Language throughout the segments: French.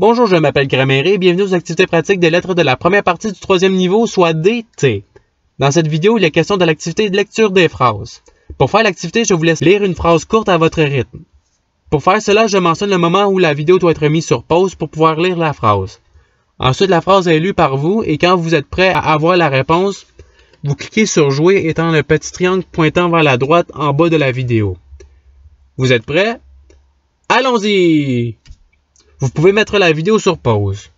Bonjour, je m'appelle Grammaire et bienvenue aux activités pratiques des lettres de la première partie du troisième niveau, soit DT. Dans cette vidéo, il est question de l'activité de lecture des phrases. Pour faire l'activité, je vous laisse lire une phrase courte à votre rythme. Pour faire cela, je mentionne le moment où la vidéo doit être mise sur pause pour pouvoir lire la phrase. Ensuite, la phrase est lue par vous et quand vous êtes prêt à avoir la réponse, vous cliquez sur Jouer étant le petit triangle pointant vers la droite en bas de la vidéo. Vous êtes prêts? Allons-y! Vous pouvez mettre la vidéo sur pause.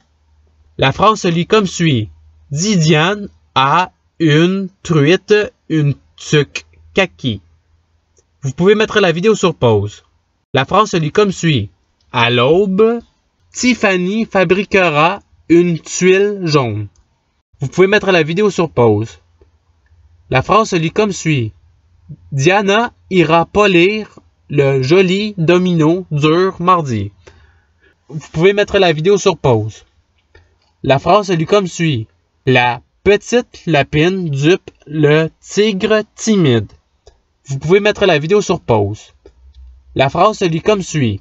La phrase se lit comme suit. Dit Diane à une truite, une tuque kaki. Vous pouvez mettre la vidéo sur pause. La phrase se lit comme suit. À l'aube, Tiffany fabriquera une tuile jaune. Vous pouvez mettre la vidéo sur pause. La phrase se lit comme suit. Diana ira polir le joli domino dur mardi vous pouvez mettre la vidéo sur pause. La phrase se lit comme suit. La petite lapine dupe le tigre timide. Vous pouvez mettre la vidéo sur pause. La phrase se lit comme suit.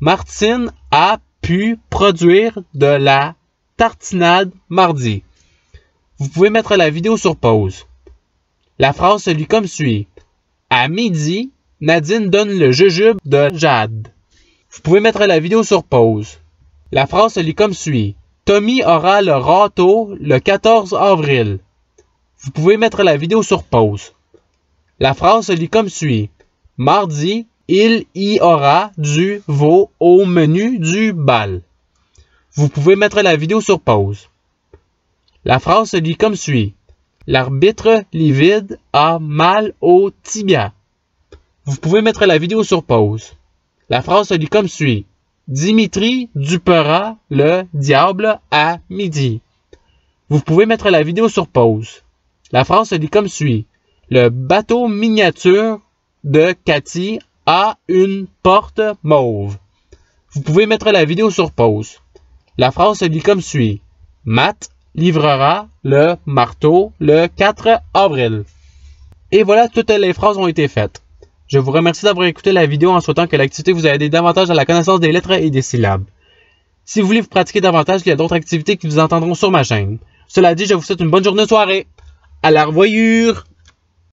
Martine a pu produire de la tartinade mardi. Vous pouvez mettre la vidéo sur pause. La phrase se lit comme suit. À midi, Nadine donne le jujube de Jade. Vous pouvez mettre la vidéo sur pause. La phrase se lit comme suit. Tommy aura le râteau le 14 avril. Vous pouvez mettre la vidéo sur pause. La phrase se lit comme suit. Mardi, il y aura du veau au menu du bal. Vous pouvez mettre la vidéo sur pause. La phrase se lit comme suit. L'arbitre livide a mal au tibia. Vous pouvez mettre la vidéo sur pause. La phrase se lit comme suit. Dimitri dupera le diable à midi. Vous pouvez mettre la vidéo sur pause. La phrase se lit comme suit. Le bateau miniature de Cathy a une porte mauve. Vous pouvez mettre la vidéo sur pause. La phrase se lit comme suit. Matt livrera le marteau le 4 avril. Et voilà, toutes les phrases ont été faites. Je vous remercie d'avoir écouté la vidéo en souhaitant que l'activité vous aide davantage à la connaissance des lettres et des syllabes. Si vous voulez vous pratiquer davantage, il y a d'autres activités qui vous entendront sur ma chaîne. Cela dit, je vous souhaite une bonne journée soirée. À la revoyure!